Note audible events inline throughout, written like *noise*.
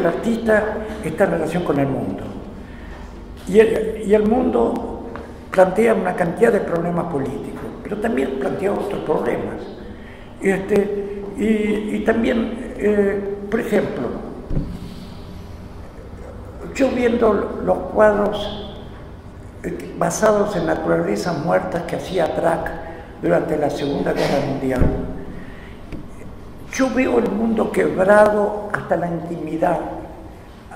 política en relación con el mundo. Y el, mundo plantea una cantidad de problemas políticos, pero también plantea otros problemas. Este, y, también, eh, por ejemplo, yo viendo los cuadros eh, basados en naturalezas muertas que hacía Track durante la Segunda Guerra Mundial, yo veo el mundo quebrado hasta la intimidad,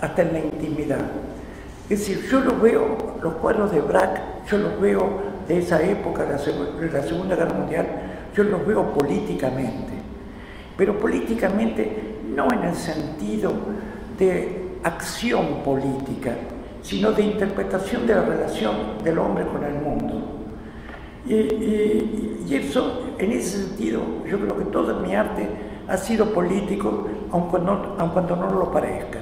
hasta en la intimidad. Es decir, yo lo veo, los cuadros de Braque, yo los veo de esa época, de la Segunda Guerra Mundial, yo los veo políticamente, pero políticamente no en el sentido de acción política, sino de interpretación de la relación del hombre con el mundo. Eso, en ese sentido, yo creo que todo mi arte ha sido político, aun cuando, aun cuando no lo parezca.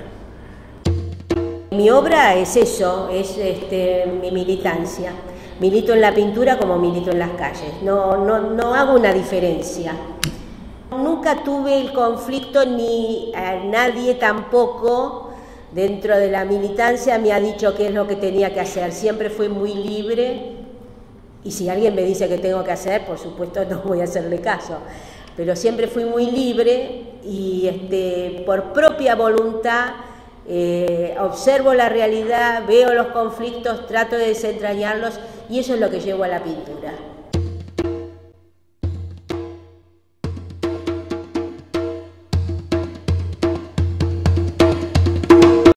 Mi obra es eso, es este, mi militancia. Milito en la pintura como milito en las calles. No, no, no hago una diferencia. Nunca tuve el conflicto ni a nadie tampoco dentro de la militancia me ha dicho qué es lo que tenía que hacer. Siempre fui muy libre y si alguien me dice que tengo que hacer, por supuesto *laughs* no voy a hacerle caso. Pero siempre fui muy libre y este, por propia voluntad eh, observo la realidad, veo los conflictos, trato de desentrañarlos y eso es lo que llevo a la pintura.